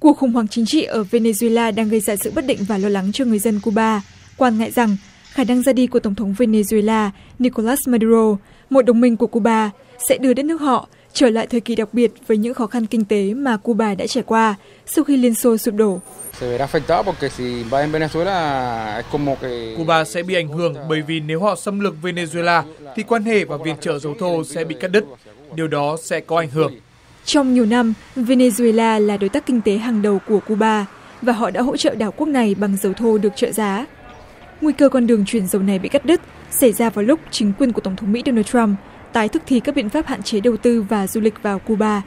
cuộc khủng hoảng chính trị ở vê nê duê la đang gây ra sự bất định và lo lắng cho người dân cu ba quan ngại rằng khả năng ra đi của tổng thống vê nê duê la ni cô lát ma đu rô một đồng minh của cu ba sẽ đưa đất nước họ trở lại thời kỳ đặc biệt với những khó khăn kinh tế mà cu ba đã trải qua sau khi liên xô sụp đổ Cuba sẽ bị ảnh hưởng bởi vì nếu họ xâm lược Venezuela thì quan hệ và viện trợ dầu thô sẽ bị cắt đứt. Điều đó sẽ có ảnh hưởng. Trong nhiều năm, Venezuela là đối tác kinh tế hàng đầu của Cuba và họ đã hỗ trợ đảo quốc này bằng dầu thô được trợ giá. Nguy cơ con đường chuyển dầu này bị cắt đứt xảy ra vào lúc chính quyền của Tổng thống Mỹ Donald Trump tái thực thi các biện pháp hạn chế đầu tư và du lịch vào Cuba.